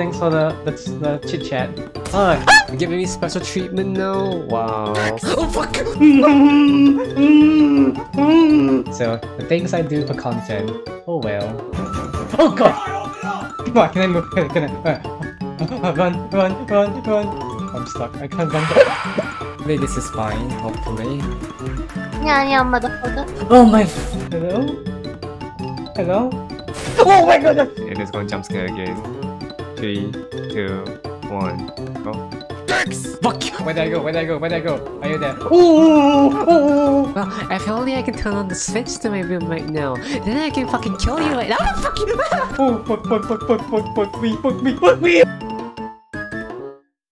thanks for the, the, the chit chat. Look, oh, giving me special treatment now. Wow. oh fuck! so the things I do for content. Oh well. Oh god! Come on, can I move? Can I, can uh, run, run, run, run! I'm stuck. I can't run. Maybe this is fine. Hopefully. Yeah, yeah, motherfucker. Oh my. Hello. Hello. Oh my god! It is going to jump scare again. Three, two, one, go. Fuck you! Where did I go? Where did I go? Where did I go? Are you there? Ooh! Ooh! Well, if only I can turn on the switch to my room right now, then I can fucking kill you right now. Fuck you! Oh, fuck, fuck, fuck, fuck, fuck, fuck me, fuck me, fuck me!